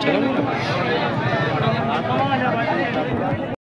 चलो।